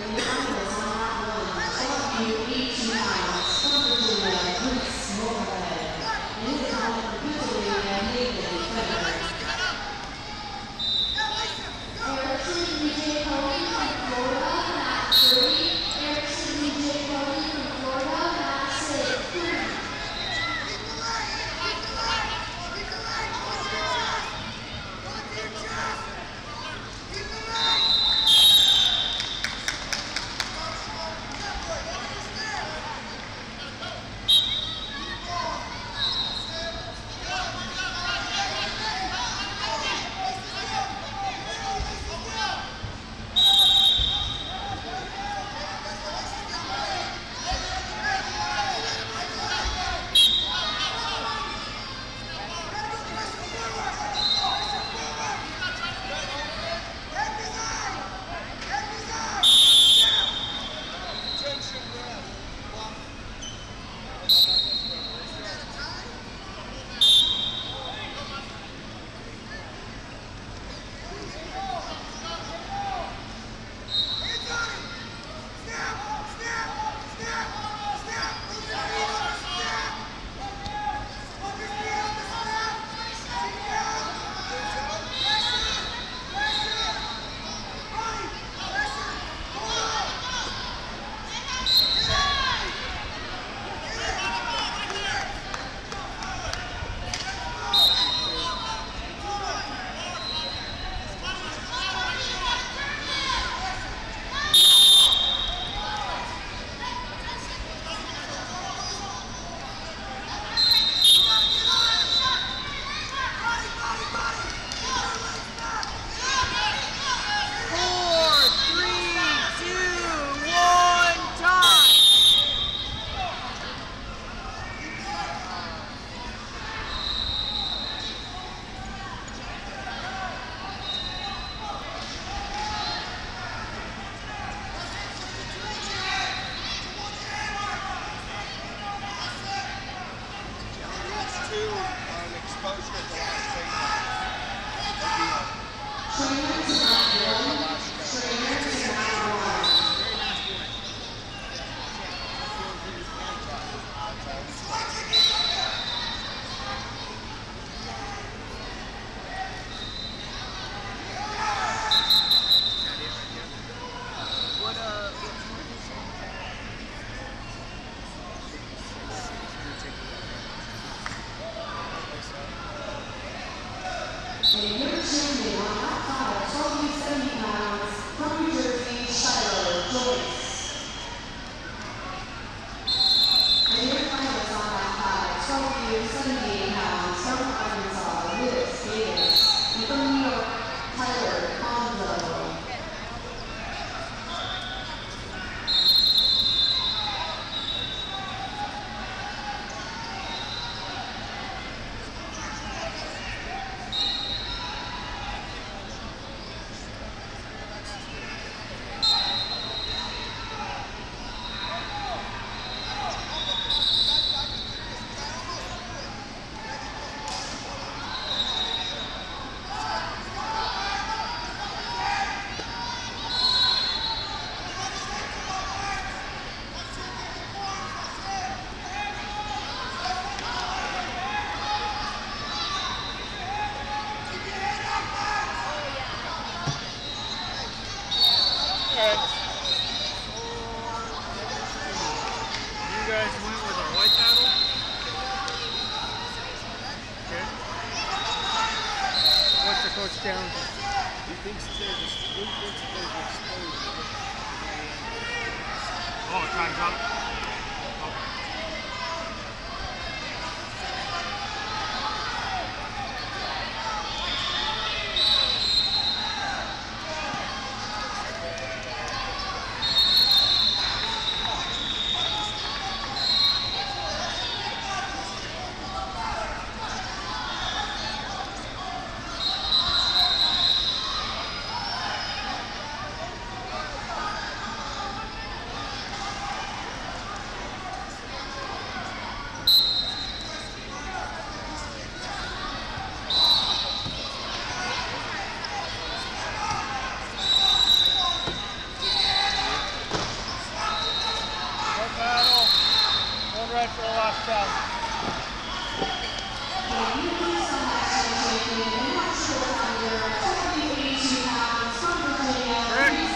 Thank you. That's ridiculous. Yosemite have several Arkansas, Lewis Davis, and from New York, Tyler He thinks there's exposure. Oh, time's up. Red for the last count. Rick.